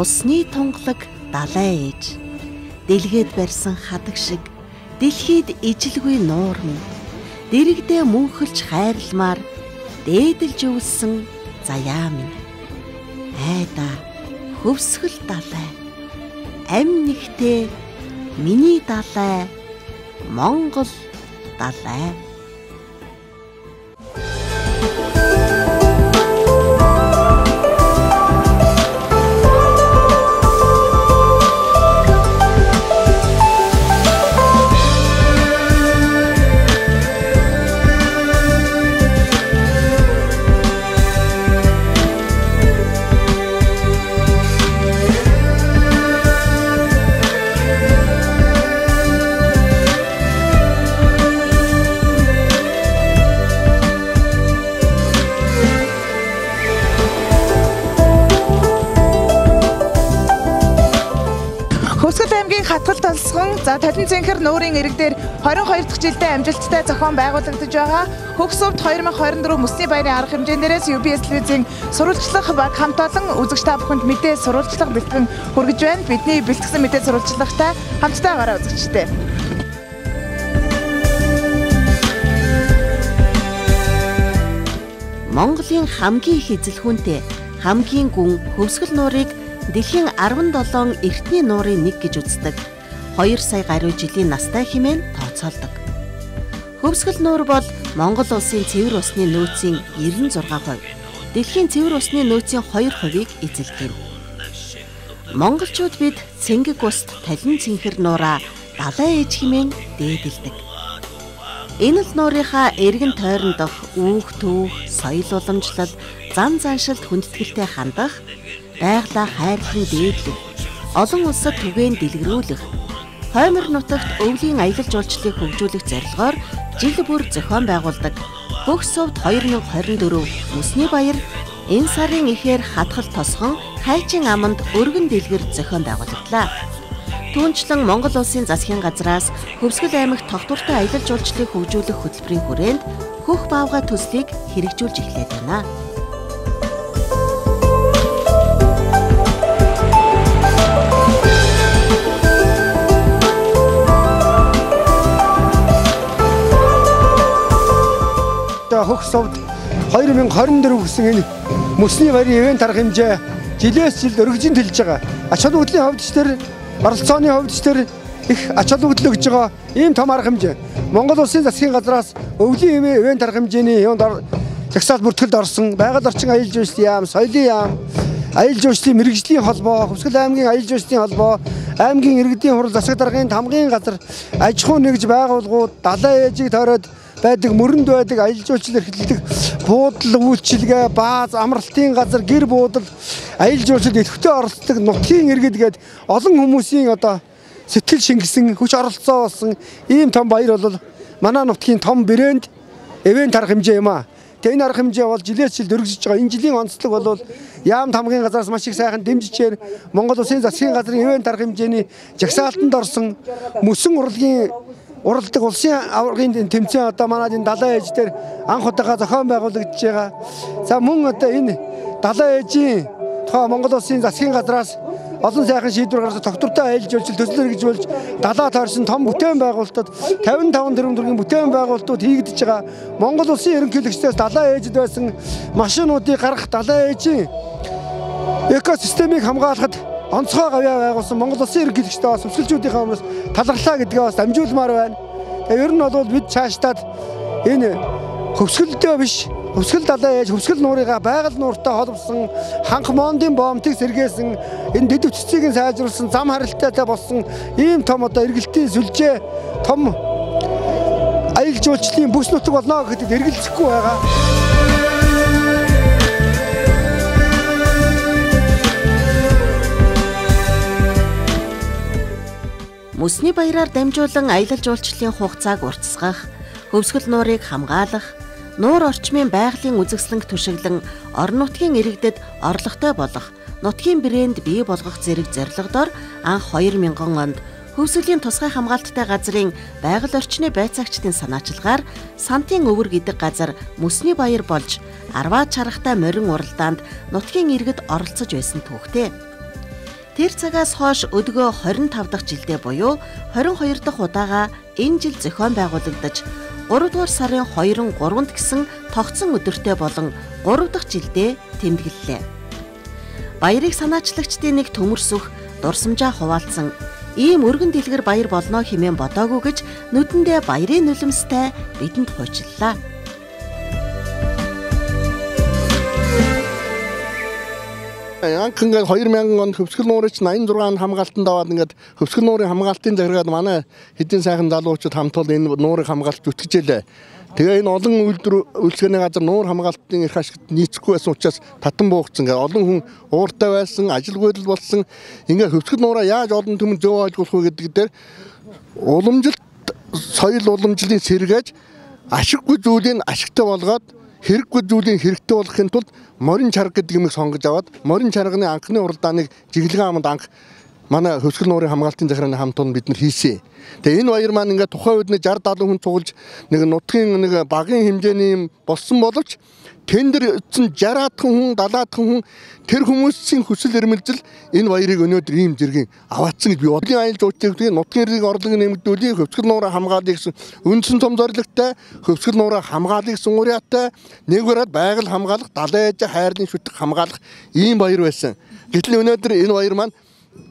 усны тунгалаг далай ээж. Дэлгээд барьсан хадаг шиг дэлхийд ижилгүй нуур минь дэрэгдээ мөнхөлж хайрламар дээдэлж өвсөн заяа минь айда хөвсгөл далай. Ам нэгтээ миний далай Монгол далай толсгон за Талин цэнхэр нуурын ирэг дээр 22 дахь жилдээ амжилттай зохион байгуулагдаж байгаа Хөгсөвд 2024 Мөсний баярын арга хэмжээнээрээс UBS телевизийн сурвалжлах баг хамт олон үзэгч та бүхэнд мэдээ сурвалжлах бэлтгэн хүргэж байна. Бидний бэлтгэсэн мэдээ сурвалжлагтай хамтдаа гараа үзэгчтэй. Монголын хамгийн их эзэлхүүнтэй хамгийн гүн хөвсгөл нуурыг дэлхийн 17 эртний нуурын нэг гэж үздэг 2 сая гаруй жилийн настай хэмээн тооцоолдог. Хөвсгөл нуур бол Монгол улсын цэвэр усны нөөцийн 96%, дэлхийн цэвэр усны нөөцийн 2%-ийг эзэлдэг. Монголчууд бид цэнгэг уст талин цэнхэр нуураа далай ээж хэмээн дээдэлдэг. Энэ л нуурынхаа эргэн тойрон дох үүх түүх, соёл уламжлал, зан заншилт хүндэтгэлтэй хандах байглаа хайрлан дээдлэх, олон улсад түгээн дэлгэрүүлэх, хоймор нутагт өвлийн аялал жуулчлалыг хөгжүүлэх зорилгоор жил бүр зохион байгуулдаг Хөх сувд 2024 Мөсний баяр энэ сарын эхээр хатгал тосхон хайчин аманд өргөн дэлгэр зохион байгуулагдлаа. Түүнчлэн Монгол улсын засгийн газраас Хөвсгөл аймагт тогтвортой аялал жуулчлалыг хөгжүүлэх хөтөлбөрийн хүрээнд хөх баавга төслийг хэрэгжүүлж эхлээд байна. Хөх совд 2024 гэсэн энэ мөсний баярын ивент арга хэмжээ жилээс жилд өргөжин төлж байгаа. Ач холбогдлын хувьд ч тэр оролцооны хувьд ч тэр их ач холбогдол өгж байгаа ийм том арга хэмжээ. Монгол улсын засгийн газраас өвлийн ивент арга хэмжээний юунд жагсаал бүртгэлд орсон байгаль орчин аялал жуулчлалын яам, соёлын яам, аялал жуулчлалын мэрэгжлийн холбоо, Хувьсгал аймгийн аялал жуулчлалын холбоо, аймгийн иргэдийн хурал засаг даргын тамгын газар аж ахуй нэгж байгууллагууд далайн ээжийг тойроод байдаг мөрөнд байдаг аялал жуулчлал эрхлэлдэг буудлын үйлчилгээ бааз амралтын газар гэр буудал аялал жуулчлалд идэвхтэй оролцдог нутгийн иргэд гээд олон хүмүүсийн одоо сэтгэл шингэсэн хүч оролцоо болсон ийм том баяр бол манай нутгийн том брэнд эвент арга хэмжээ юм аа. Тэгээ энэ арга хэмжээ бол жилээс жилд өргөжж байгаа. Энэ жилийн онцлог бол яам тамгын газраас маш их сайхан дэмжижээр Монгол Улсын засгийн газрын ивент арга хэмжээний жагсаалтанд орсон мөсөн урлагийн уралдаг улсын аваргын тэмцээн одоо манай энэ далайн ээж дээр анх удаага зохион байгуулагдж байгаа. За мөн одоо энэ далайн ээжийн тухай Монгол улсын засгийн газраас олон сайхан шийдвэр гаргаж тогтвортой аялал жуулчлал төсөл хэрэгжүүлж далаа тойрсон том бүтээн байгуулалтад 55 тэрбум төгрөгийн бүтээн байгуулалтууд хийгдэж байгаа. Монгол улсын ерөнхийлөгчдөөс далайн ээжид байсан машинуудыг гаргах далайн ээжийн экосистемийг хамгаалахад онцгой гавьяа байгуулсан Монгол Улсын ерөнхийлөгчдөө бас өсгөлжүүдийнхээ өмнөөс талархлаа гэдгээ бас дамжуулмаар байна. Тэгээ ер нь бол бид цаашдаад энэ хөвсгөлдөө биш хөвсгөл далай ээж хөвсгөл нуурыгаа байгаль нууртай холбосон ханх мондын боомтыг сэргээсэн энэ дэд үтцийг сайжруулсан зам харалтайтай болсон ийм том одоо эргэлтийн сүлжээ том аялал жуулчлалын бүс нутаг болно гэдэгт эргэлзэхгүй байгаа. Мөсний баяраар дамжуулан аялал жуулчлалын хугацааг уртасгах, хөвсгөл нуурыг хамгаалах, нуур орчмын байгалийн үзэсгэлэнг түшиглэн орон нутгийн иргэдэд орлоготой болох нутгийн брэнд бий болгох зэрэг зорилгодоор анх 2000 онд Хөвсгөлийн тусгай хамгаалттай газрын байгаль орчны байцаагчдын санаачлагаар Сантын өвөр гэдэг газар мөсний баяр болж арваа чаргатай морин уралдаанд нутгийн иргэд оролцож байсан түүхтэй. Тэр цагаас хойш өдгөө 25 дахь жилдээ буюу 22 дахь удаага энэ жил зохион байгуулагдаж 3 дугаар сарын 2-ын 3-нд гэсэн тогтсон өдөртөө болон 3 дахь жилдээ тэмдэглэлээ. Баярыг санаачлагчдын нэг төмөрсөх дурсамжаа хуваалцсан ийм өргөн дэлгэр баяр болно хэмээн бодоогүй гэж нүдэндээ баярын нулимстай бидэнд хуйчлалаа. Анх ингээд 2000 онд хөвсгөл нуурыч 86 хамгаалтанд аваад ингээд хөвсгөл нуурын хамгаалтын захиргаад манай хэдийн сайхан залуучууд хамтуул энэ нуурыг хамгаалж зүтгэжээ. Тэгээ энэ олон үйлдвэр үйлчлэгээний газар нуур хамгаалтын их ашигт нийцэхгүй байсан учраас татан буугцсан. Ингээд олон хүн ууртай байсан, ажилгүйдэл болсон. Ингээд хөвсгөл нуураа яаж олон түмэн зөв ойлгох вэ гэдэг дээр уламжилт соёл уламжлалыг сэргээж ашиггүй зүйлийг ашигтай болгоод хэрэггүй зүйлийг хэрэгтэй болгохын тулд морин чарга гэдэг юмыг сонгож аваад морин чарганы анхны уралдааныг жиглэгэн аманд анх манай хөвсгөл нуурын хамгаалтын захиргааны хамтууд бид нар хийсэн. Тэгээ энэ баяр маань ингээд тухайн үед 60 70 хүн цуглаж нэг нутгийн нэг багийн хэмжээний юм болсон боловч тендер эцэн 60-аад хүн 70-аад хүн тэр хүмүүсийн хүсэл эрмэлзэл энэ баярыг өнөөдөр ийм зэргийн аваадсан гэж би бодлын аял жуулчдын нутгийн эрийг орлого нэмэгдүүлэх хөвсгөл нуураа хамгаалах гэсэн үндсэн том зорилготой хөвсгөл нуураа хамгаалах сунгуриатай нэг бараад байгаль хамгаалах далайн ээж хайрны шүтг хамгаалах ийм баяр байсан. Гэтэл өнөөдөр энэ баяр маань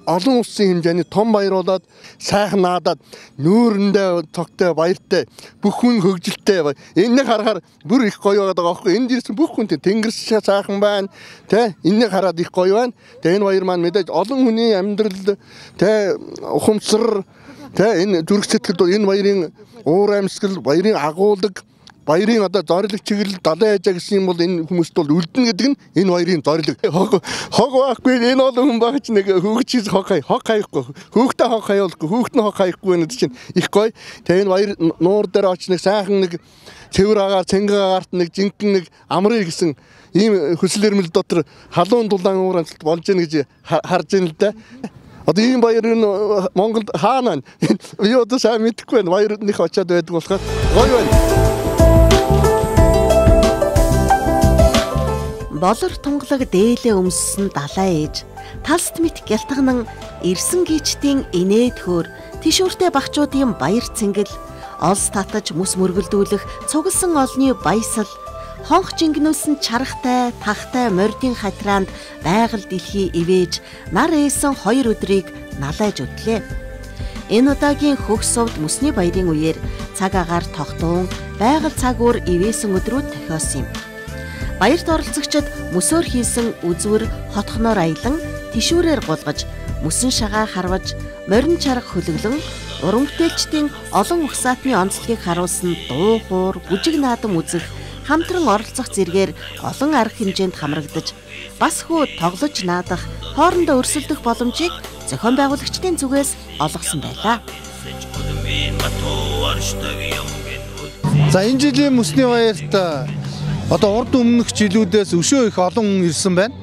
олон улсын хэмжээний том баяр болоод сайхан наадаад нүүрэндээ цогтой баяртай бүх хүн хөгжилтэй энэнийг харахаар бүр их гоё байгаа байхгүй энд ирсэн бүх хүн тэнгэрс сайхан байна тэ? Энэнийг хараад их гоё байна. Тэ энэ баяр маань мэдээж олон хүний амьдрал тэ ухамсар тэ энэ зүрх сэтгэлд энэ баярын уур амьсгал баярын агуулга баярын одоо зорилго чиглэл далайн ээжа гэсэн юм бол энэ хүмүүст бол үлдэнэ гэдэг нь энэ баярын зорилго. Хог хог байхгүй энэ бол хүн багч нэг хөгжиж хог хай хог хаяхгүй хөөхтэй хог хаяхгүй хөөхт нь хог хаяхгүй гэдэг чинь их гоё. Тэгээ энэ баяр нуур дээр оч нэг сайхан нэг цэвэр агаар цэнгэг агаарт нэг жинхэнэ нэг амрыг гэсэн ийм хөсөл өрмөл дотор халуун дулаан уурамсалт болж гэнэ гэж харж байна л да. Одоо ийм баяр нь Монголд хаана би одоо сайн мэдэхгүй байна. Баярных очиад байдаг болохоор гоё байна. Болор тунгалаг дээлээ өмссөн далай ээж талст мэт гялтганан ирсэн гीचтийн инээд хөр тишүүртэй багчуудын баяр цэнгэл олс татаж мөс мөргөлдүүлэх цугласан олны баясал хонх жингнүүлсэн чарахтай тахтай мордын хатраанд байгаль дэлхий ивэж нар ээсэн хоёр өдрийг налайж өдлөө. Энэ удаагийн хөгс сувд мөсний баярын үеэр цаг агаар тогтуун байгаль цаг үр ивээсэн өдрүүд тохиосон юм. Баярт оролцогчид мөсөөр хийсэн үзвэр хотхноор аялан тишүүрээр гулгаж мөсөн шагаа харваж морин чарга хөлөглөн уран бүтээлчдийн олон угсаатны онцлогийг харуулсан дуу хуур бүжиг наадам үзэх хамтран оролцох зэргээр олон арга хэмжээнд хамрагдаж бас хүү тоглож наадах хоорондоо өрсөлдөх боломжийг зохион байгуулагчдын зүгээс олгосон байлаа. За энэ жилийн мөсний баярт одоо урд өмнөх жилүүдээс өшөө их олон хүн ирсэн байна.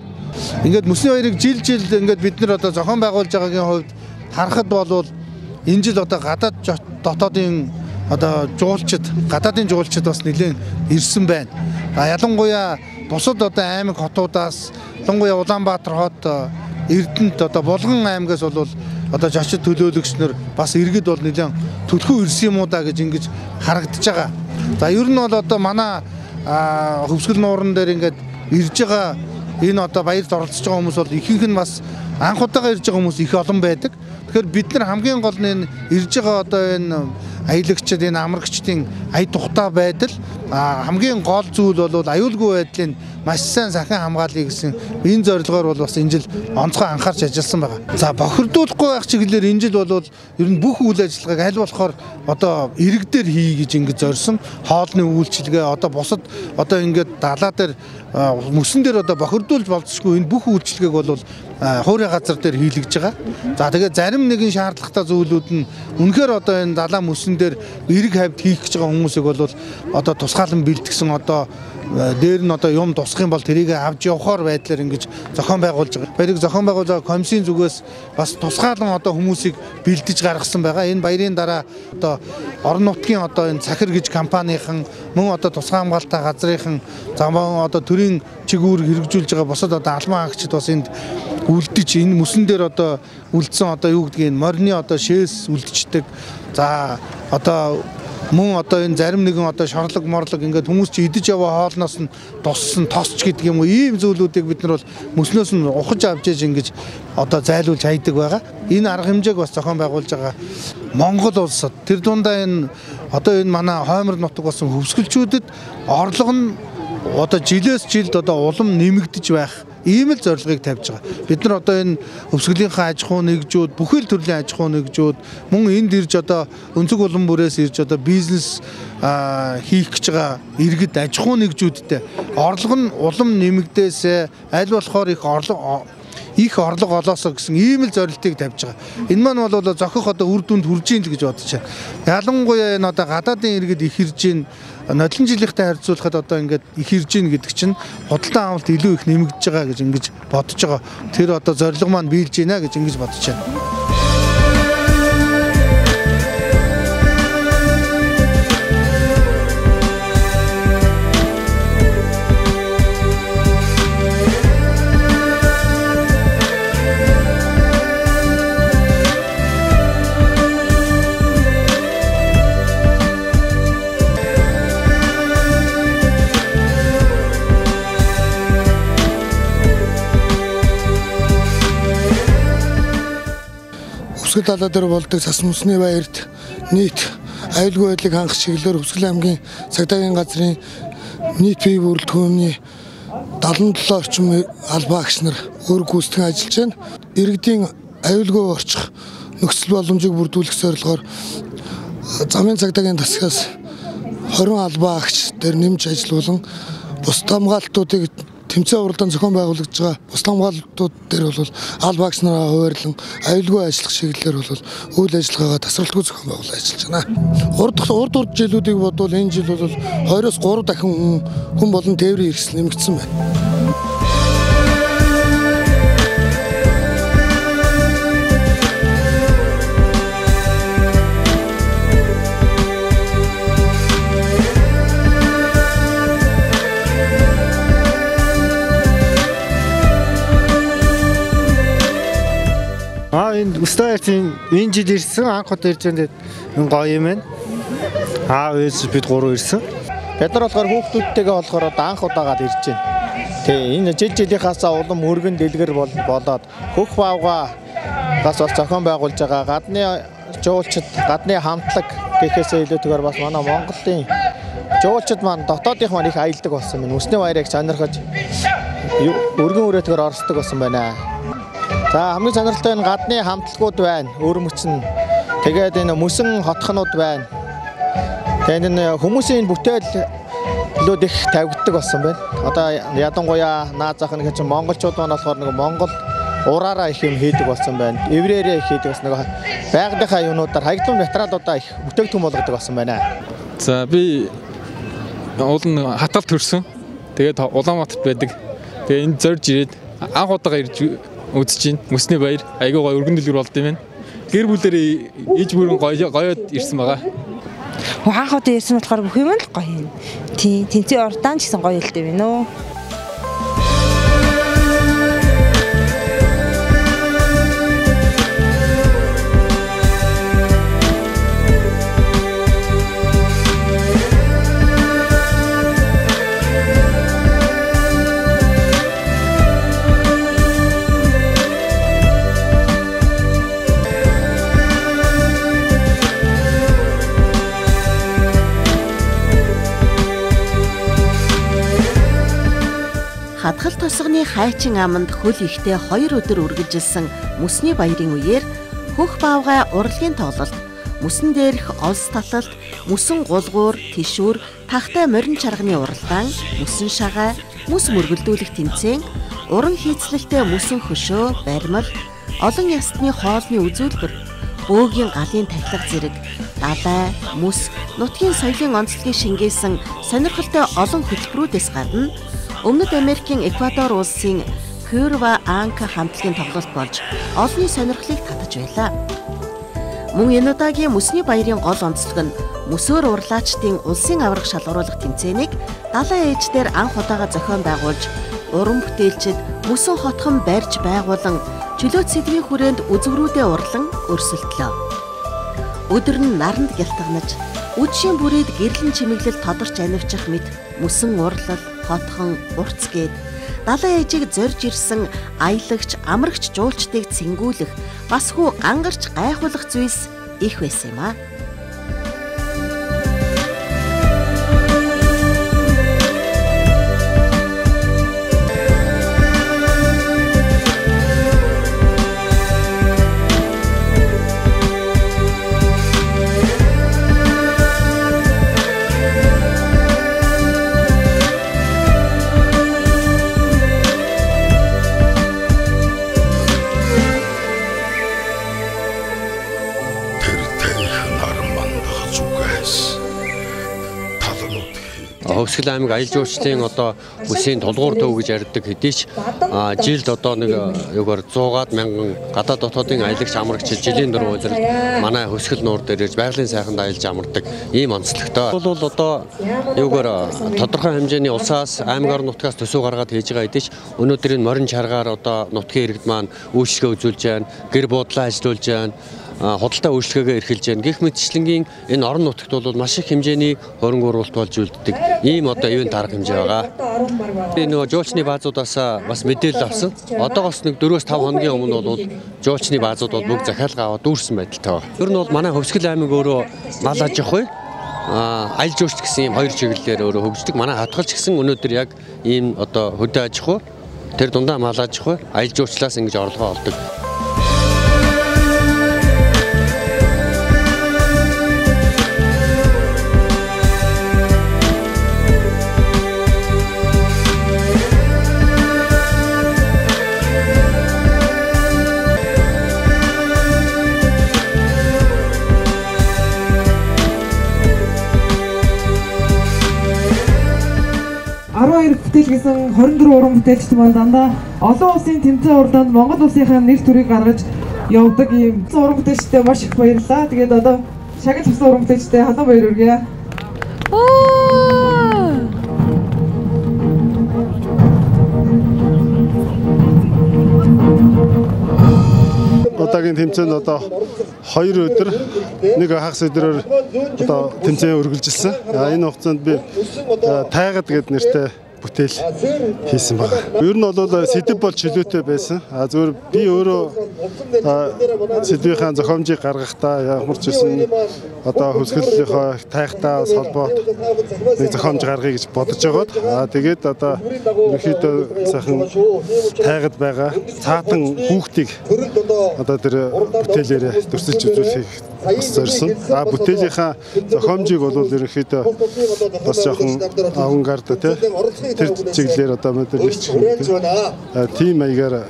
Ингээд мөсний хоёрыг жил жил ингээд бид нар одоо зохион байгуулж байгаагийн хувьд харахад болвол энэ жил одоо гадаад дотоодын одоо жуулчд гадаадын жуулчд бас нэлээд ирсэн байна. А ялангуяа бусад одоо аймаг хотуудаас ялангуяа Улаанбаатар хот Эрдэнэт одоо Булган аймгаас бол одоо жочид төлөөлөгч нар бас иргэд бол нэлээд төлхөө ирсэн юм уу да гэж ингэж харагдаж байгаа. За ер нь бол одоо манай хөвсгөл нууран дээр ингээд ирж байгаа энэ одоо баярт оролцож байгаа хүмүүс бол ихэнх нь бас анх удаага ирж байгаа хүмүүс их олон байдаг. Тэгэхээр бид нар хамгийн гол нь ирж байгаа одоо энэ аялагчид энэ амрагчдын ая тухтай байдал хамгийн гол зүйл бол аюулгүй байдлын маш сайн сахин хамгаалъя гэсэн энэ зорилгоор бол бас энэ жил онцгой анхаарч ажилласан байгаа. За бохирдуулахгүй байх чиглэлээр энэ жил бол ер нь бүх үйл ажиллагааг аль болохоор одоо иргэдээр хий гэж ингэж зорьсон. Хоолны үйлчилгээ одоо бусад одоо ингээд далаа дээр мөсөн дээр одоо бохирдуулж болцсохгүй энэ бүх үйлчлэгийг бол хуурай газар дээр хийлгэж байгаа. За тэгээ зарим нэгэн шаардлагатай зүйлүүд нь үнэхээр одоо энэ далаа мөсөн дээр эрг хавьд хийх гэж байгаа хүмүүсийг бол одоо тусгаалan бэлтгэсэн одоо дээр нь одоо юм тусах юм бол тэрийг авч явахаар байдлаар ингэж зохион байгуулж байгаа. Баярыг зохион байгуулж байгаа комиссийн зүгээс бас тусгаалan одоо хүмүүсийг бэлдэж гаргасан байгаа. Энэ баярын дараа одоо орон нутгийн одоо энэ цахир гэж компанийн мөн одоо тусгай хамгаалалтаа газрынхан замбан одоо төрийн чигүүр хэрэгжүүлж байгаа босод одоо алмаа агчид бас энд үлдэж энэ мөсөн дээр одоо үлдсэн одоо юу гэдгийг морины одоо шээс үлдчихдэг. За одоо мөн одоо энэ зарим нэгэн одоо шорлог морлог ингээд хүмүүс чи идэж яваа хоолноос нь туссан тосч гэдэг юм уу ийм зүйлүүдийг бид нар бол мөснөөс нь ухаж авч яж ингэж одоо зайлуулж хайдаг байгаа. Энэ арга хэмжээг бас зохион байгуулж байгаа Монгол улсад тэр дундаа энэ одоо энэ манай хоймор нутаг болсон хөвсгөлчүүдэд орлого нь одоо жилээс жилд одоо улам нэмэгдэж байх ийм л зорилгыг тавьж байгаа. Бид нар одоо энэ өвсгөлийнхаа аж ахуй нэгжүүд, бүхэл төрлийн аж ахуй нэгжүүд мөн энд ирж одоо өнцөг улам бүрээс ирж одоо бизнес хийх гэж байгаа иргэд аж ахуй нэгжүүдтэй орлого нь улам нэмэгдээсээ аль болохоор их орлого их орлого олоосоо гэсэн ийм л зорилтыг тавьж байгаа. Энэ маань бол зохих одоо үр дүнд хүрж ийн л гэж бодож байна. Ялангуяа энэ одоо гадаадын иргэд их ирж ийн нодлон жилийнхтэй харьцуулахад одоо ингээд их ирж ийн гэдэг чинь худалдан авалт илүү их нэмэгдэж байгаа гэж ингэж бодож байгаа. Тэр одоо зорилго маань биелж байна гэж ингэж бодож байна. Хөвсгөл далаа дээр болдог цас мөсний баярт нийт аюулгүй байдлыг хангах чиглэлээр Хөвсгөл аймгийн цагдаагийн газрын нийт бие бүрэлдэхүүний 77 орчим албаа агч нар өөр гүйцэтгэн ажиллаж байна. Иргэдийн аюулгүй орчих нөхцөл боломжийг бүрдүүлэх зорилгоор замын цагдаагийн тасгаас 20 албаа агч дээр нэмж ажиллуулан бус хамгаалтуудыг тэмцээн уралдаан зохион байгуулагдж байгаа бус хамгаалтууд дээр бол аль багш нараа хуваарлан аюулгүй ажиллах чиглэлээр бол үйл ажиллагаагаа тасралтгүй зохион байгуулж ажиллаж байна. Урд урд урд жилүүдийг бодвол энэ жил бол 20-оос 3 дахин хүн болон тээврийн хэрэгсэл нэмэгдсэн байна. Энэ өстой хайрцын энэ жил ирсэн анх удаа ирж байгаа энэ гоё юм байна. Аа ээж бид гурав ирсэн. Бид нар болохоор хүүхдүүдтэйгээ болохоор одоо анх удаагаад ирж байна. Тий энэ жил жилийнхаасаа улам өргөн дэлгэр болоод хөх баавга бас бол зохион байгуулж байгаа гадны жуулчд гадны хамтлаг гэхээсээ илүүтэйгээр бас манай Монголын жуулчд маань дотоодынх маань их аялдаг болсон байна. Өсний баярыг сонирхож өргөн үрээтэйгээр орсдог болсон байна. За хамгийн сонирхолтой энэ гадны хамтлагууд байна. Өөрмөц нь тэгээд энэ мөсөн хотхнууд байна. Тэгээд энэ хүмүүсийн бүтээл лүүд их тавигддаг болсон байна. Одоо ядангуяа наад зах нэг чинь монголчууд маань болохоор нэг монгол ураараа их юм хийдэг болсон байна. Эврээрээ их хийдэг бас нэг байгалийнхаа юунуудаар хаягдлын материалуудаа их бүтээгдэхүүн болгодог болсон байна. За би уулын хатгалт төрсөн. Тэгээд Улаанбаатарт байдаг. Тэгээ энд зорж ирээд анх удаага ирж үзэж байна. Мөсний баяр айгүй гоё өргөн дэлгэр болд юм байна. Гэр бүлээр ээж бүрэн гоё гоёод ирсэн байгаа. Хаах удаа ирсэн болохоор бүх юм л гоё юм. Тий, тэнцээ урдаан ч гэсэн гоё л дээ вэ нөө. Хадгал тосгоны хайчин аманд хөл ихтэй 2 өдөр үргэлжилсэн мөсний баярын үеэр хөх баавгай урлагийн тоглолт, мөсөн дээрх олс таталт, мөсөн гулгуур, тишүүр, тахтай морин чарганы уралдаан, мөсөн шагаа, мөс мөргөлдүүлэх тэмцээн, уран хийцлэлтэй мөсөн хөшөө, баримл, олон ястны хоолны үзүүлбэр, бөөгийн галын тахилга зэрэг далай, мөс, нутгийн соёлын онцлогийг шингээсэн сонирхолтой олон хөтөлбөрүүдээс гадна Өмнөд Америкийн Эквадор улсын Curva Anca хамтлагийн тоглолт болж олонний сонирхлыг татаж байлаа. Мөн энэ удаагийн мөсний баярын гол онцлог нь мөсөөр урлаачдын улсын аварга шалгаруулах тэмцээнийг далайн ээждэр анх удаага зохион байгуулж уран бүтээлчид мөсөн хотхон барьж байгуулан чөлөөт сэдвийн хүрээнд үзэгрүүдээ урлан өрсөлдлөө. Өдөр нь наранд гялтганаж, үдшийн бүрээд гэрлэн чимэглэл тодорч анивчих мэт мөсөн урлал, хотхон, урц гээд далайн ээжийг зорж ирсэн аялагч, амрагч жуулчдыг цэнгүүлэх бас хүү ангарч гайхуулах зүйлс их байсан юм аа. Хөвсгөл аймаг аялал жуулчлалын одоо бүсийн тулгуур төв гэж ярьдаг хэдий ч жилд одоо нэг юугаар 100-аад мянган гадаад дотоодын аялагч амрагч жилийн дөрөв удирал манай хөвсгөл нуур дээр ирж байгалийн сайханд аялж амардаг ийм онцлогтой. Бол одоо юугаар тодорхой хэмжээний улсаас аймаг орон нутгаас төсөв гаргаад хийж байгаа хэдий ч өнөөдрийн морин чаргаар одоо нутгийн иргэд маань үйлчлэгээ үзүүлж байна, гэр буудлаа ажиллуулж байна худалдаа үйлчлэгээ эрхэлж байна. Гэх мэтчлэнгийн энэ орон нутагт бол маш их хэмжээний хөрөнгө оруулалт болж үлддэг. Ийм одоо ивент арга хэмжээ байгаа. Би нөгөө жуулчны баазуудаас бас мэдээлэл авсан. Одоогоос нэг 4-5 хоногийн өмнө бол жуулчны баазууд бол бүгд захиалга аваад дүүрсэн байдалтай байна. Ер нь бол манай Хөвсгөл аймаг өөрөө мал аж ахуй аль жуулч гэсэн ийм хоёр чиглэлээр өөрөө хөгждөг. Манай хатгалч гэсэн өнөөдөр яг ийм одоо хөдөө аж ахуй тэр дундаа мал аж ахуй аль жуулчлаас ингэж орлогоо олдог. Бүтээл гэсэн 24 уран бүтээлчд маань дандаа олон улсын тэмцээн уралдаанд Монгол улсынхаа нэр төрийг гаргаж явдаг ийм уран бүтээлчтэй маш их баярлалаа. Тэгээд одоо шагнал авсан уран бүтээлчтэй халуун баяр хүргэе. Одоогийн тэмцээнд одоо 2 өдөр нэг хагас өдрөөр одоо тэмцээн үргэлжилсэн. Энэ хугацаанд би тайгад гэдэг нэртэй бүтээл хийсэн байна. Ер нь бол сэдв бол чөлөөтэй байсан. А зөвөр би өөрөө сэдвийнхаа зохиомжийг гаргахдаа ямар ч байсан одоо хөвсгөлийнхөө тайхтаа бас холбоот нэг зохиомж гаргая гэж бодож байгаад а тэгээд одоо ерөөхдөө сайхан тайгад байгаа цаатан хүүхдийг одоо тэр бүтээлээрээ төрсөлж үзүүлэхийг бас зорьсон. А бүтээлийнхаа зохиомжийг бол ерөөхдөө бас жоохон авангард тий тэр чиглэлээр одоо мэдээлэлч тийм маягаар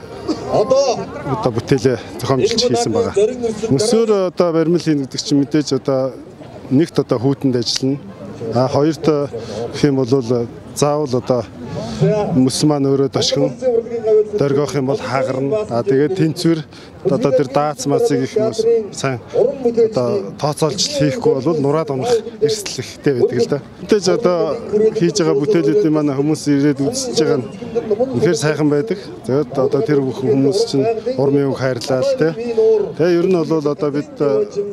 одоо одоо бүтээлээ зохиомжилж хийсэн байгаа. Мөсөөр одоо баримл хийн гэдэг чинь мэдээж одоо нэгт одоо хүүтэнд ажиллана. А хоёрт гэх юм бол заавал одоо мөс маань өөрөө дошгон дөргөх юм бол хагарна. А тэгээд тэнцвэр одоо тэр даац мацыг их сайн одоо тооцоолж хийхгүй бол нураад унах эрсдэл ихтэй байдаг л да. Тэгэж одоо хийж байгаа бүтээлүүдийн манай хүмүүс ирээд үзэж байгаа нь үнэхээр сайхан байдаг. Тэгээд одоо тэр хүмүүс чинь урмын үг хайрлаа л те. Тэгээ ер нь бол одоо бид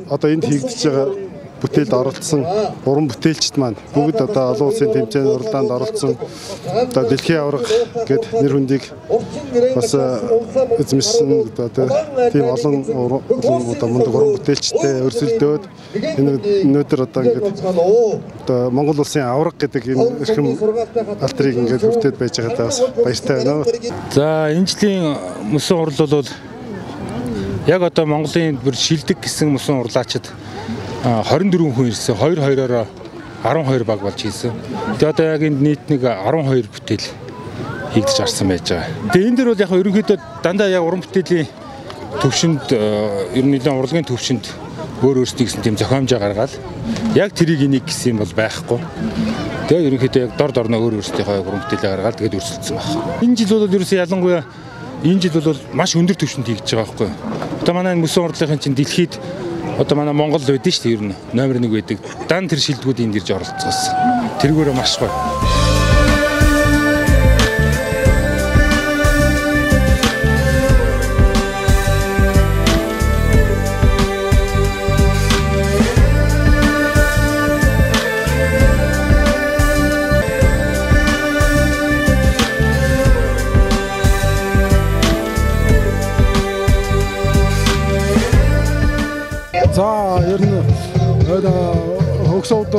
одоо энд хийгдэж байгаа бүтээлд оролцсон уран бүтээлчд маань бүгд одоо олон улсын тэмцээний уралдаанд оролцсон одоо дэлхийн аварга гэд нэр хүндийг бас эзэмшсэн одоо тийм олон одоо мундаг уран бүтээлчтэй өрсөлдөөд энэ өнөөдөр одоо ингээд одоо Монгол улсын аварга гэдэг энэ эрхэм алтрыг ингээд хүртээд байж байгаадаа бас баяртай байна. За энэ жилийн мөсөн урал бол яг одоо Монголын бүр шилдэг гэсэн мөсөн урлаачид 24 хүн ирсэн. 2 2-ороо 12 баг болж хийсэн. Тэгээ одоо яг энд нийт нэг 12 бүтээл хийгдэж арсан байж байгаа. Тэгээ энэ дэр бол яг ерөнхийдөө дандаа яг уран бүтээлийн төвшөнд ер нь нэлээд урлагийн төвшөнд өөр өөрсдийн гэсэн тийм зохиомжоо гаргаад яг тэрийг энийг гэсэн юм бол байхгүй. Тэгээ ерөнхийдөө яг дор дорноо өөр өөрсдийнхөө уран бүтээлээ гаргаад тэгээд өрсөлдсөн байна. Энэ жил бол ерөөсөө ялангуяа энэ жил бол маш өндөр түвшинд хийгдэж байгаа байхгүй. Одоо манай мөсөн урдлынхын чинь дэлхийд одоо манай Монгол байдсан шүү дээ ер нь номер 1 байдаг. Дан тэр шилдэгүүд энд ирж оролцсон. Тэргээрээ маш гоё.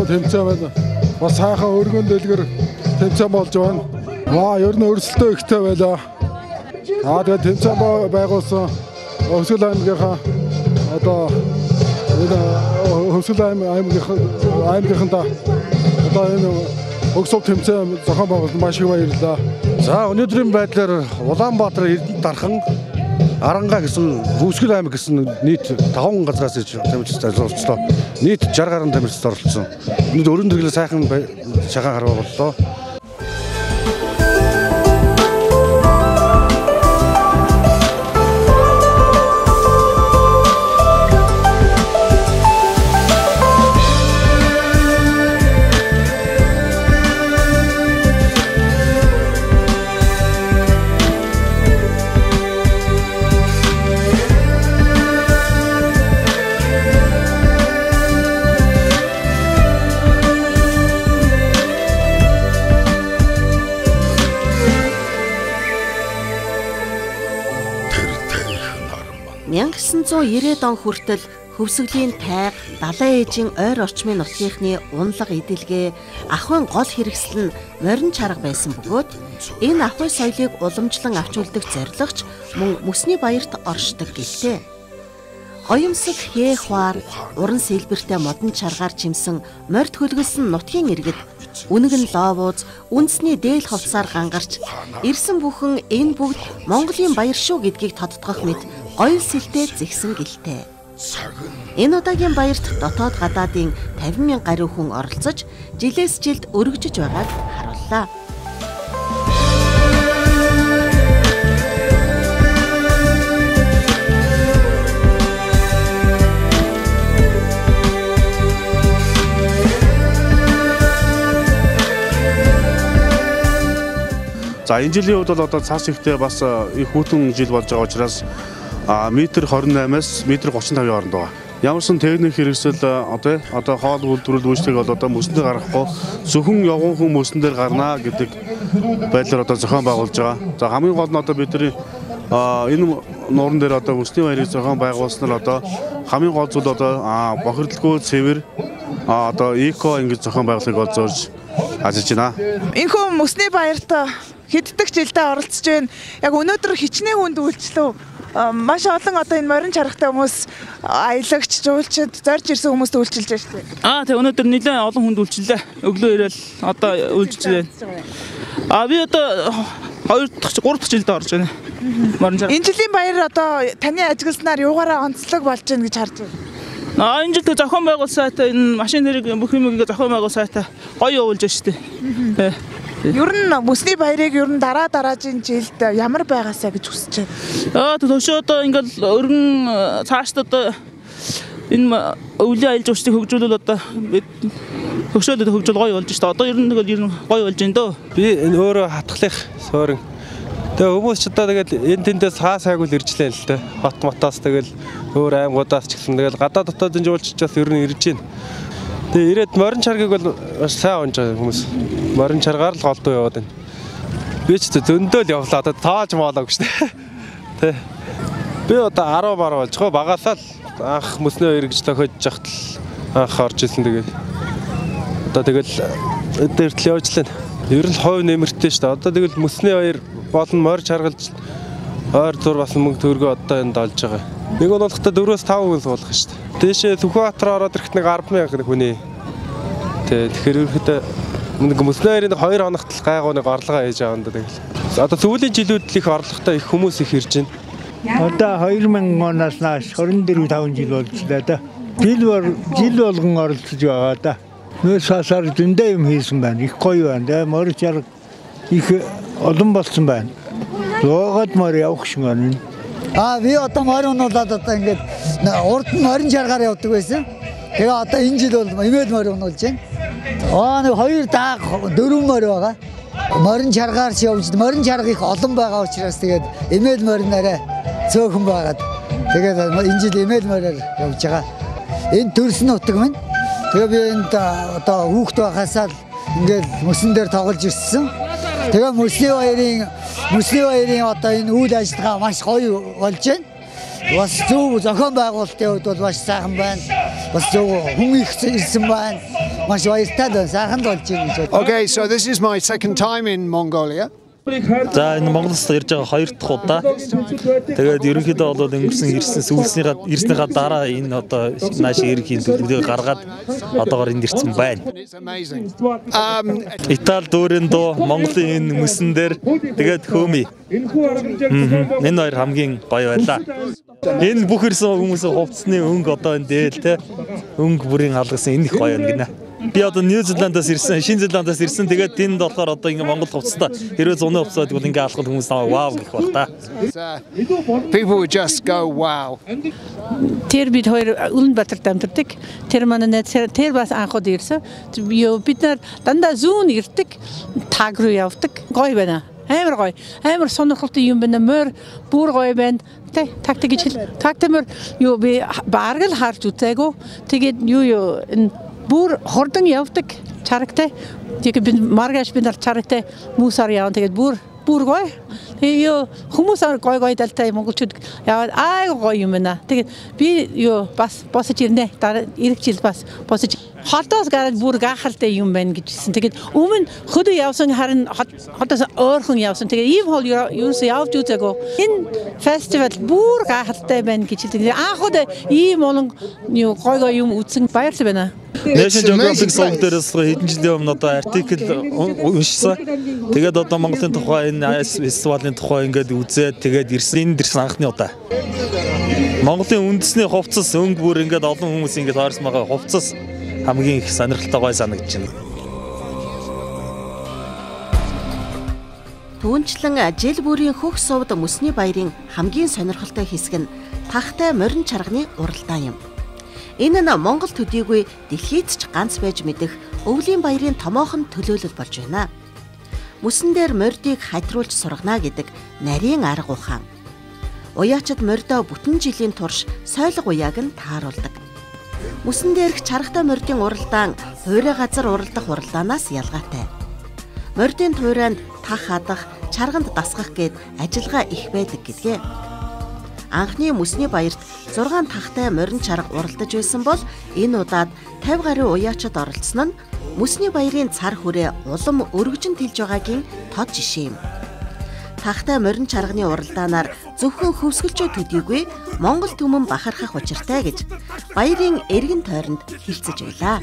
Хөгсөвдөө тэмцээн байна. Бас сайхан өргөн дэлгэр тэмцээн болж байна. Ваа ер нь өрсөлдөө ихтэй байлаа. Аа тэгээд тэмцээн байгуулсан Өвсгөл аймгийнхаа одоо энэ Өвсгөл аймгийнхаа аймгийнхаа одоо энэ хөгсөв тэмцээн зохион байгуулсан маш их баярлалаа. За өнөөдрийн байдлаар Улаанбаатар Эрдэнэт дархан Аранга гэсэн Хөвсгөл аймаг гэсэн нийт 5 газраас иж тамирчид оролцлоо. Нийт 60 гаруй тамирчид оролцсон. Өнөөдөр өрн төрлөө сайхан шагаан хараа боллоо. Мянга 990-ад он хүртэл хөвсгөлийн тайг, далайн ээжийн ойр орчмын нутгийнхны унлаг эдэлгээ ахын гол хэрэгсэл нь морин чарга байсан бөгөөд энэ ахуй соёлыг уламжлан авч үлдэх зорилгоч мөн мөсний баярт оршдог гэлтэй. Гоёмсог хэхвар уран сэлбэртэй модон чаргаар чимсэн морд хөлгөлсөн нутгийн иргэд үнэг нь ловууз үндэсний дээл хувцсаар гангарч ирсэн бүхэн энэ бүгд Монголын баяр шүү гэдгийг тодтгох мэт гоёл сэлтэй зэгсэн гэлтэй. Энэ удаагийн баярт дотоод гадаадын 50 мянган гаруй хүн оролцож жилээс жилд өргөжөж байгааг харууллаа. За энэ жилийн хувьд бол одоо цааш ихтэй бас их хүйтэн жил болж байгаа учраас метр 28-аас метр 35-ийн хооронд байгаа. Ямарсан техник хэрэгсэл одоо одоо хоол үйлдвэрлэл үйлчлэг бол одоо мөсөндөө гарахгүй зөвхөн явган хүн мөсөн дээр гарнаа гэдэг байдлаар одоо зохион байгуулж байгаа. За хамгийн гол нь одоо бидний энэ нууран дээр одоо мөсний баярыг зохион байгуулснаар одоо хамгийн гол зүйл одоо бохирдолгүй цэвэр одоо эко ингэж зохион байгуулахыг бол зорж ажиллаж байна. Энэхүү мөсний баярт хэддэг жилдээ оролцож байна. Яг өнөөдөр хичнээн хүнд үйлчлөө маш олон одоо энэ морин чаргатай хүмүүс аялагч, жуулчид, зорж ирсэн хүмүүст үйлчилж байна шүү дээ. Аа тэг өнөөдөр нэлээд олон хүнд үйлчлээ. Өглөө ирээл одоо үйлчилж байна. Аа би одоо 2 дахь 3 дахь жилдээ орж байна. Морин чарга. Энэ жилийн баяр одоо таны ажигласнаар юугаараа онцлог болж байна гэж харж байна. Аа энэ жил зохион байгуул сайтай энэ машин нэрийг бүх юм ингээ зохион байгуул сайтай гоё явуулж байна шүү дээ. Ер нь мөсний баярыг ер нь дараа дараагийн жилд ямар байгаасаа гэж хүсэж байна. Аа төшөө одоо ингээл өргөн цаашд одоо энэ өвлийн аялал жуулчдыг хөгжүүлэл одоо бид хөшөөлөд хөгжүүл гоё болж дээ. Одоо ер нь тэгэл ер нь гоё болж байна дөө. Би энэ өөрөө хатгалах суурин. Тэгээ хүмүүс ч одоо тэгэл энэ тэндээс хаа сайгуул иржлээ л дээ. Хот мотоос тэгэл өөр аймагудаас ч гэсэн тэгэл гадаа дотоодын жуулчдаас ер нь ирж байна. Тэгээ ирээд морин чаргийг бол маш сайн онж байгаа хүмүүс. Морин чаргаар л голдуу яваад байна. Би ч зөндөөл явлаа. Одоо тааж маалаагүй шүү дээ. Тэ. Би одоо 10 мар болж гоо багасаа л анх мөснөө эргэж тохиож яхад л анх орж исэн тэгээд. Одоо тэгэл эдэрт л явж лээ. Ер нь хойв нэмэртэй шүү дээ. Одоо тэгэл мөсний баяр болон морь чаргалж ойр зур бас мөнгө төгрөгөө одоо энд олж байгаа. Нэг нь болохтой 4-5 хүн суулгах шүү дээ. Дээшээ Сүхбаатар ороод ирэхэд нэг 100000 хүний. Тэ тэгэхээр ерөөхдөө нэг мөснөөрийн 2 хоногт л гайгүй нэг орлогоо хийж да тэгэл. Одоо сүүлийн жилүүд л их орлоготой их хүмүүс их ирж байна. Одоо 2000 оноос нааш 24 5 жил байна да. жил бол жил болгон оролцож байгаа да. Нөөц хасаар дэндээ юм хийсэн байна. Их гоё байна. Тэгээ морь чарга их олон болсон байна. Логод морь явах шиг байна. Аа би одоо морь унуулад одоо ингээд урд нь морин чаргаар явдаг байсан. Тэгээ одоо энэ жил бол имэйл морь унуулж байна. Аа нэг хоёр дааг дөрвөн морь байгаа. Морин чаргаар ч явж морин чарга их олон байгаа учраас тэгээд имэйл моринараа цөөхөн байгаад тэгээд энэ жил имэйл мороор явж байгаа. Энэ төрсөн нутаг минь. Тэгээ би энд одоо хүүхд байхасаа л ингээд мөсөн дээр тоглож ирсэн. Тэгээ мөсний баярын мөсний баярын одоо энэ үйл ажиллагаа маш гоё болж байна. Бас зөв зохион байгуулалтын хувьд бол маш сайхан байна. Бас зөв хүн их ирсэн байна. Маш баяртай байна. Сайхан болж байна гэж бодлоо. Okay, so this is my second time in Mongolia. За энэ Монголоос ирж байгаа хоёр дахь удаа. Тэгээд ерөнхийдөө бол өнгөрсөн ирсэн сүүлснийхаа ирснийхаа дараа энэ одоо нааш ерөнхийн төлөвлөгөө гаргаад одоогоор энд ирсэн байна. Итали дүүрэн доо Монголын энэ мөсөн дээр тэгээд хөөми. Энэ хоёр хамгийн гоё байлаа. Энэ бүх ирсэн хүмүүсийн хувцсны өнгө одоо энэ дээл те өнгө бүрийн алгасан энэ их гоё юм гинэ. Би одоо Нью Зеландаас ирсэн, Шинэ Зеландаас ирсэн. Тэгээд тэнд болохоор одоо ингээ Монгол хувцастай хэрвээ зуны хувцас байдаг бол ингээ алхах хүмүүс намайг вау гэх баг та. People would just go wow. Тэр бид хоёр Улаанбаатарт амьдардаг. Тэр манай найз тэр бас анхуд ирсэн. Юу бид нар дандаа зүүн ирдэг, таг руу явдаг. Гоё байна. Амар гоё. Амар сонирхолтой юм байна. Мөр бүр гоё байна. Тэ тактик гэж хэл. Тактимэр юу би бараг л харж үзээгүй. Тэгээд юу юу энэ бүр хордон явдаг чарагтай. Тэгээд би маргааш би нар чарагтай мусаар явна. Тэгээд бүр бүр гоё. Юу хүмүүс гой гой далтай монголчууд яваад ай гоё юм байна. Тэгээд би юу бас босож ирнэ. Дараа ирэх жил бас босож хотоос гараад бүр гахалтай юм байна гэжсэн. Тэгээд өмнө хөдөө явсан харин хотоос ойрхон явсан. Тэгээд ийм хол юус явж үзээгүй. Энэ фестивал бүр гахалтай байна гэж хэлдэг. Анхуд ийм олон юу гой гой юм үзсэн баярлалаа байна. National Geographic сувг дээрээс хэдэн жилийн өмнө одоо артикл уншсан. Тэгээд одоо Монголын тухай энэ фестивалийн тухай ингээд үзээд тэгээд ирсэн энэ дэрсэн анхны удаа. Монголын үндэсний хувцас өнгө бүр ингээд олон хүмүүс ингээд байгаа хувцас хамгийн их сонирхолтой гой санагдаж байна. Түүнчлэн жил бүрийн хөх сувд мөсний баярын хамгийн сонирхолтой хэсэг нь тахтай морин чарганы уралдаан юм. Энэ нь Монгол төдийгүй дэлхийд ч ганц байж мэдэх өвлийн баярын томоохон төлөөлөл болж байна. Мөсөн дээр мордыг хатруулж сургана гэдэг нарийн арга ухаан. Уяачид мордоо бүтэн жилийн турш сойлго уяаг нь тааруулдаг. Мөсөн дээрх чаргатай мордын уралдаан хуурай газар уралдах уралдаанаас ялгаатай. Мордын туйраанд тах хадах, чарганд дасгах гээд ажиллагаа их байдаг гэдгээ анхны мөсний баярт 6 тахтай морин чарга уралдаж байсан бол энэ удаад 50 гаруй уяачид оролцсон нь мөсний баярын цар хүрээ улам өргөжин тэлж байгаагийн тод жишээ юм. Тахтай морин чарганы уралдаанаар зөвхөн хөвсгөлчөө төдийгүй Монгол түмэн бахархах учиртай гэж баярын эргэн тойронд хэлцэж байлаа.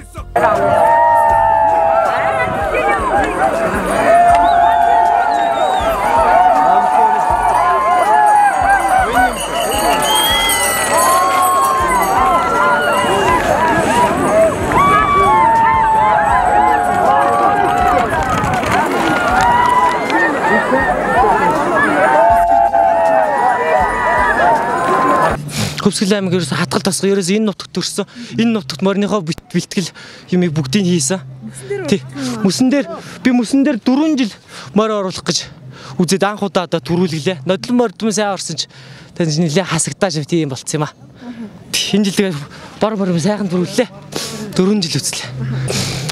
Хөвсгөл аймаг ерөөсө хатгал тасга ерөөсө энэ нутагт төрсөн. Энэ нутагт морныхоо бэлтгэл юмыг бүгдийг хийсэн. Тий. Мөсөн дээр би мөсөн дээр 4 жил морь оруулах гэж үзээд анх удаа одоо төрүүлгэлээ. Нодлон морь дүн сайн орсон ч тань нэлээ хасагтааш тийм болцсон юм аа. Энэ жил тэгээ бор бор сайхан төрүүллээ. 4 жил үзлээ.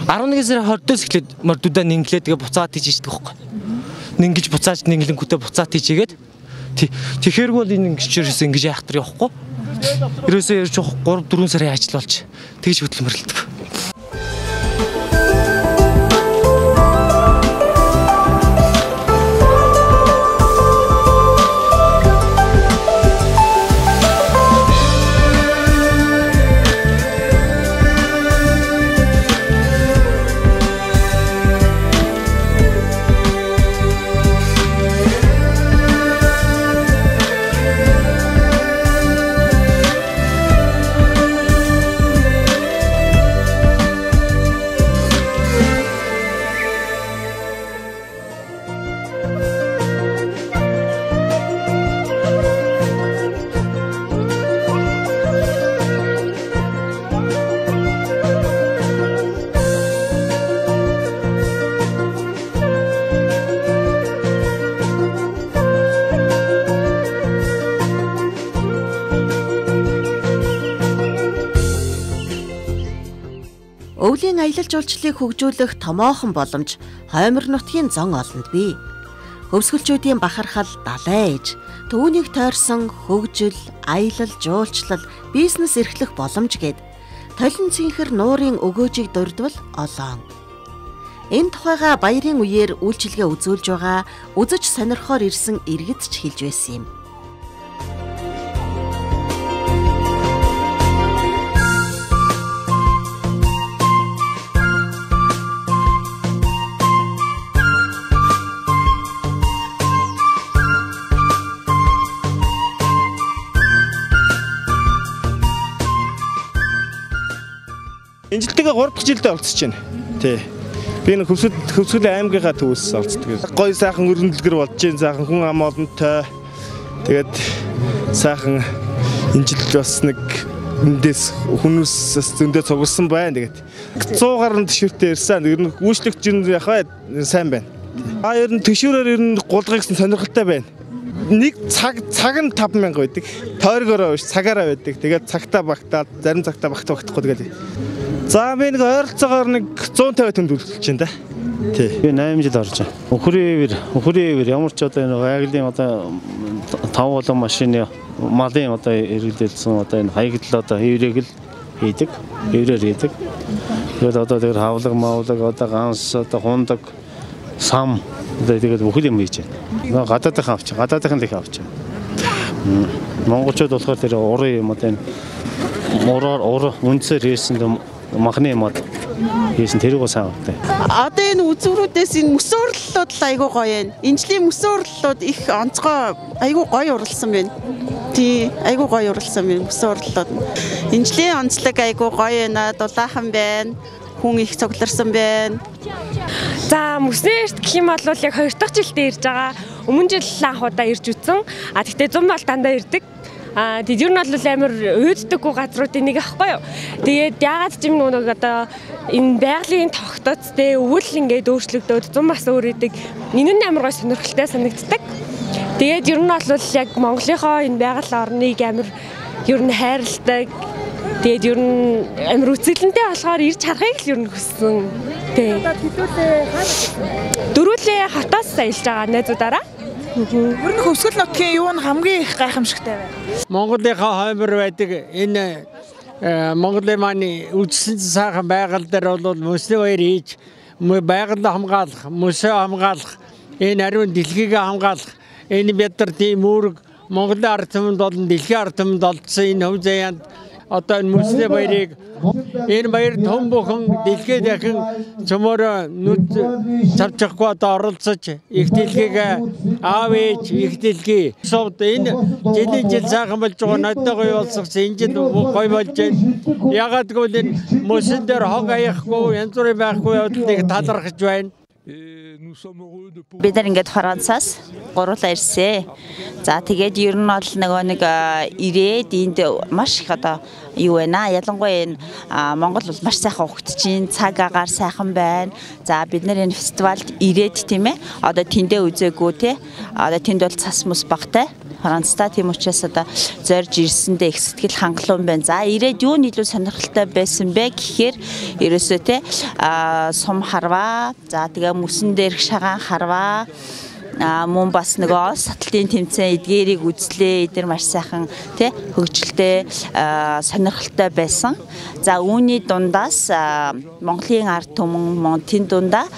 11 сарын 20-оос эхлээд мордуудаа нинглээ тэгээ буцаад тийж ичдэг байхгүй. Нингэж буцааж нинглэнгүүтээ буцаад тийжээгээд Тэгэхээр бол энэ ингэж ерөөсөө ингэж яахтар явахгүй. Ерөөсөө ярьж 3 4 сарын ажил болж тэгж хөдөлмөрлөдөг. Аялал жуулчлалыг хөгжүүлэх томоохон боломж хоймор нутгийн зон олонд бий. Хөвсгөлчүүдийн бахархал далайн ээж түүнийг тойрсон хөгжил, аялал жуулчлал, бизнес эрхлэх боломж гээд толин цэнхэр нуурын өгөөжийг дурдвал олоон. Энэ тухайга баярын үеэр үйлчилгээ үзүүлж байгаа үзэж сонирхоор ирсэн иргэд ч хэлж байсан юм. Энэ жилтэйгээ 3 дахь жилдээ олцож байна. Тий. Би нэг хөвсөд хөвсгөлийн аймгийнхаа төвөөс олцдог. Гой сайхан өргөндлгэр болж जैन сайхан хүн ам олонтой. Тэгээд сайхан энэ жил бас нэг хүмүүс бас зөндөө цугулсан байна. Тэгээд 100 гаруй төшөөртэй ирсэн. Ер нь үйлчлэгч юм яхаа сайн байна. А ер нь төшөөрөөр ер нь гулгахсан сонирхолтой байна нэг цаг цаг нь 5000 байдаг. Тойргороо биш цагаараа байдаг. Тэгээд цагтаа багтаад зарим цагтаа багтаа багтахгүй тэгээд. За би нэг ойролцоогоор нэг 150 томд үлдчихэж байна да. Тий. Би 8 жил орж байна. Өхрийн эвэр, өхрийн эвэр ямар ч одоо энэ айглын одоо тав болон машины малын одоо эргэлдэлсэн одоо энэ хаягдл одоо эврийг л хийдэг. Эврээр хийдэг. Тэгээд одоо тэр хавлаг, мавлаг одоо ганс одоо хундаг сам тэгээд бүхэл юм хийж байна. Гадаадынхаа авч, гадаадынхаа л их авч байна. Монголчууд болохоор тэр урын юм одоо энэ ураар ур үнсээр хийсэн махны юм хийсэн тэрийг сайн автай. Одоо энэ үзүүрүүдээс энэ мөсөөрлөлүүд айгүй гоё юм. Инжлийн мөсөөрлөлүүд их онцгой айгүй гоё уралсан байна. Тий, айгүй гоё уралсан байна мөсөөрлөлүүд. Инжлийн онцлог айгүй гоё байна. Дулаахан байна хүн их цугларсан байна. За мөсний эрт гэх юм бол яг хоёр дахь жилдээ ирж байгаа. Өмнө жил анх удаа ирж үтсэн. А тэгтээ 100 бол дандаа ирдэг. А тэд ер нь бол амар уйддаггүй газруудын нэг ахгүй юу. Тэгээд ягаад ч юм нэг одоо энэ байгалийн тогтоц тэ өвөл ингээд өөрчлөгдөөд 100 бас өөр идэг. Энэ нь амар гой сонирхолтой санагддаг. Тэгээд ер нь бол яг Монголынхоо энэ байгаль орныг амар ер нь хайрладаг Тэгээд ер нь амир үцгэлэнтэй болохоор ирж харахыг л ер нь хүссэн. Тий. Дөрүүлээ хотоос аялж байгаа найзуудаараа. Ер нь хөвсгөл нутгийн юу нь хамгийн их гайхамшигтай байна. Монголынхаа хоймор байдаг энэ Монголын маань үдсэн сайхан байгаль дээр бол мөсний баяр хийж байгаль хамгаалах, мөсөө хамгаалах, энэ ариун дэлхийг хамгаалах, энэ бид нар тийм үүрэг Монголын ард түмэнд болон дэлхийн ард түмэнд олдсон энэ хөв заяанд одоо энэ мөсний баярыг энэ баяр том бүхэн дэлхийд дахин цөмөр нүд цавчихгүй одоо оролцож их дэлхийг аав ээж их дэлхий сувд энэ жилийн жил сайхан болж байгаа надад гоё болсогч энэ жил гоё болж байна. Ягаад гэвэл энэ мөсөн дээр хог аяхгүй янз бүрийн байхгүй явдлыг талархаж байна. Бид нар ингээд Францаас гурлаа ирсэн. За тэгээд ер нь бол нөгөө нэг ирээд энд маш их одоо юу вэ наа ялангуяа энэ Монгол бол маш сайхан ухтчихин цаг агаар сайхан байна. За бид нар энэ фестивальд ирээд тийм ээ одоо тэндээ үзээгүй те одоо тэнд бол цас мус багтай Францтай тийм учраас одоо зорж ирсэндээ их сэтгэл хангалуун байна. За ирээд юу нь илүү сонирхолтой байсан бэ гэхээр ерөөсөө те сум харваа. За тэгээ мөсөн дээрх шагаан харваа а мөн бас нөгөө саталтын тэмцээн эдгээрийг үзлээ эдгээр маш сайхан тий хөгжилтэй сонирхолтой байсан. За үүний дундаас Монголын ард түмэн Монтын дундаа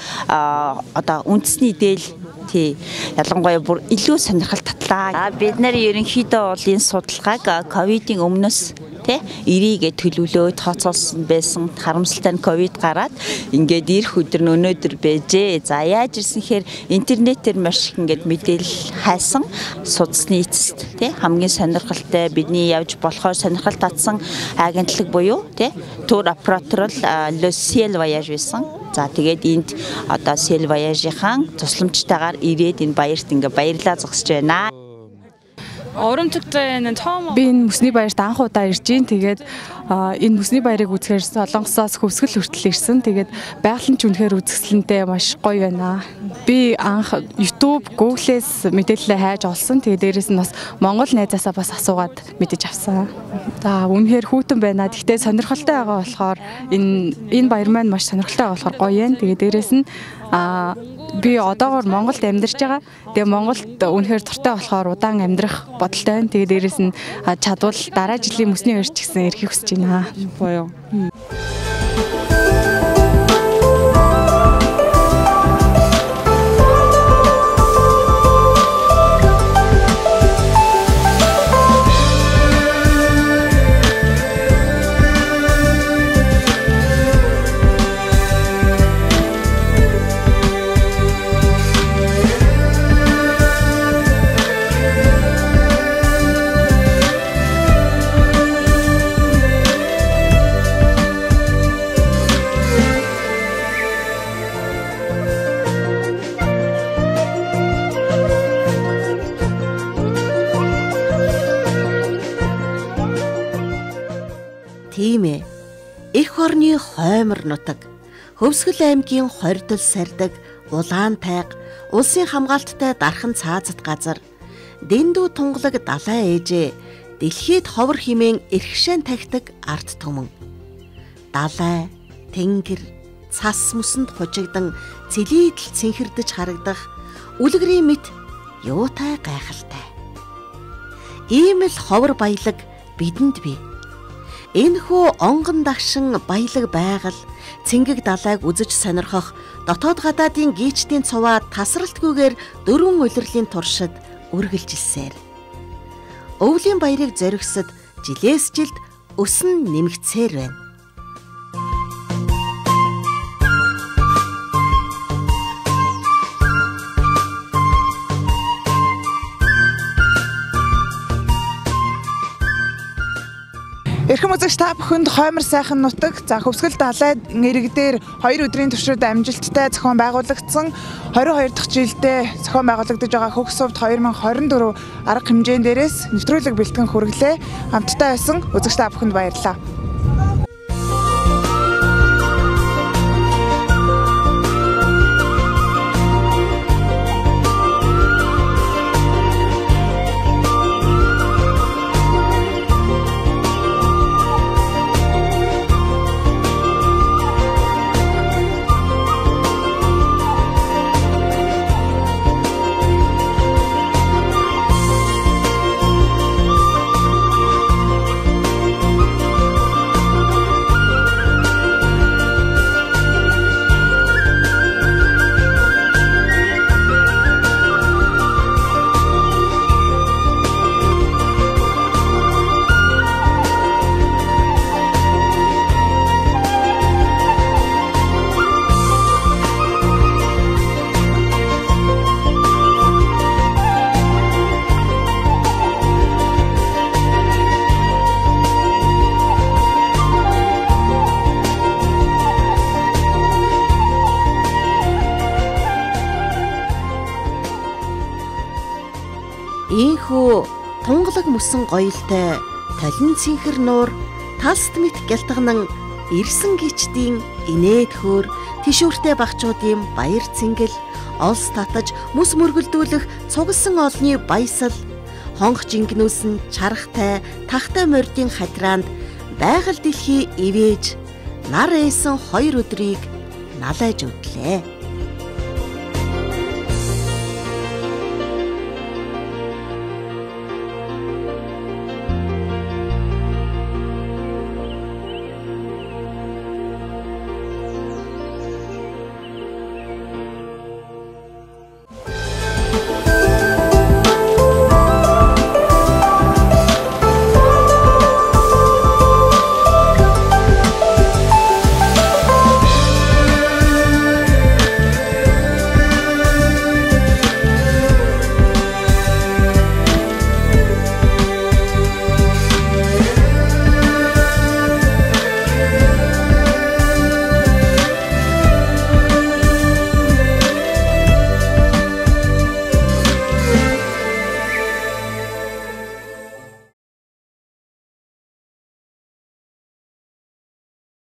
одоо үндэсний дээл тий ялангуяа бүр илүү сонирхол татлаа. Бид нар ерөнхийдөө бол энэ судалгааг ковидын өмнөөс тий ирээгээ төлөвлөө тооцоолсон байсан харамсалтай нь ковид гараад ингээд ирэх өдөр нь өнөөдөр байжээ. За яаж ирсэн хэр интернетээр маш их ингээд мэдээлэл хайсан судасны эцэст тий хамгийн сонирхолтой бидний явж болохоор сонирхол татсан агентлаг буюу тий тур оператор л Le Ciel Voyage байсан. За тэгээд энд одоо Сел Voyage-ийн тусламжтайгаар ирээд энэ баярт ингээ баярлаа зогсож байна. Урам тогтой энэ том Би энэ Мөсний баярт анх удаа ирж гин. Тэгээд энэ Мөсний баярыг үзэхээр Солонгосоос хөвсгөл хүртэл ирсэн. Тэгээд байгалийн ч үнэхээр үзэсгэлэнтэй маш гоё байна. Би анх YouTube, Google-с мэдээлэлээ хайж олсон. Тэгээд дээрэс нь бас Монгол найзаасаа бас асуугаад мэдэж авсан. За үнэхээр хүүтэн байна. Гэхдээ сонирхолтой байгаа болохоор энэ энэ баяр маань маш сонирхолтой байгаа болохоор гоё юм. Тэгээд дээрэс нь а би одоогоор Монголд амьдарч байгаа. Тэгээ Монголд үнэхээр дуртай болохоор удаан амьдрах бодолтой байна. Тэгээ дээрэс нь чадвал дараа жилийн мөсний өрч гэсэн эрхийг хүсэж байна. Боёо. Тийм ээ. Эх орны хоймор нутаг, Хөвсгөл аймгийн хордол сардаг улаан тайг, улсын хамгаалттай дархан цаазат газар, дэндүү тунгалаг далай ээжээ, дэлхийд ховор химэн эрхшэн тагтаг арт түмэн. Далай, тэнгэр, цас мөсөнд хужигдан цэлийдэл цэнхэрдэж харагдах үлгэрийн мэт юутай гайхалтай. Ийм л ховор баялаг бидэнд бий. Энэхүү онгон дагшин баялаг байгаль цэнгэг далайг үзэж сонирхох дотоод гадаадын гීчдийн цуваа тасралтгүйгээр дөрвөн улирлын туршид үргэлжилсээр. Өвлийн баярыг зоригсод жилээс жилд өсөн нэмэгцээр байна. Эрхэм үзэгч та бүхэнд хоймор сайхан нутаг за хөвсгөл далай нэрэг дээр 2 өдрийн туршид амжилттай зохион байгуулагдсан 22 дахь жилдээ зохион байгуулагдаж байгаа хөгс совд 2024 арга хэмжээнд дээрээс нэвтрүүлэг бэлтгэн хүргэлээ. Хамтдаа байсан үзэгч та бүхэнд баярлалаа. Мөсөн гоёлтой талин цэнхэр нуур талст мэт гялтганан ирсэн гिचдийн инээд хөөр тишүүртэй багчуудын баяр цэнгэл олс татаж мөс мөргөлдүүлэх цугласан олны баясал хонх жингнүүс нь чарахтай тахтай мордын хатраанд байгаль дэлхий ивэж нар ээсэн хоёр өдрийг налайж өдлээ.